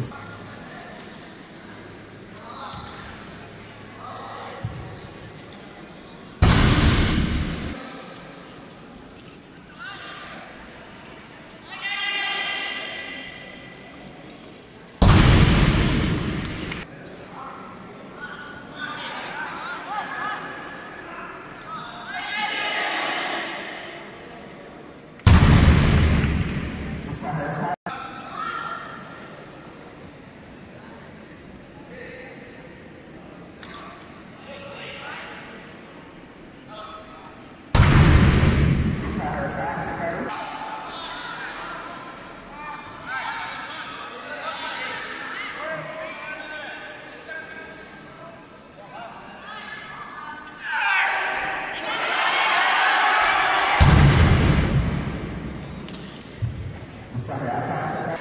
Thanks. Saya asal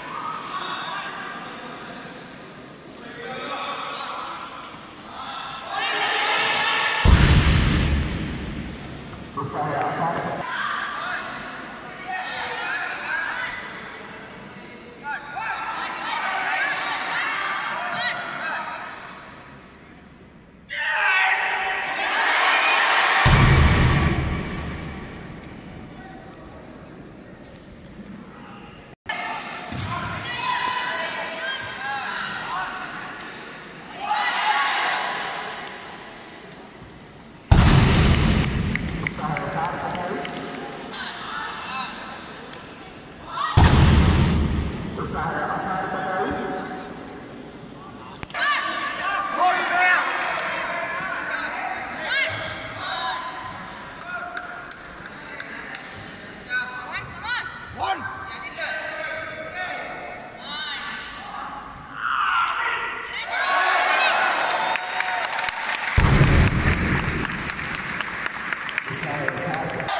bersahaya asal kembali Sorry, sorry.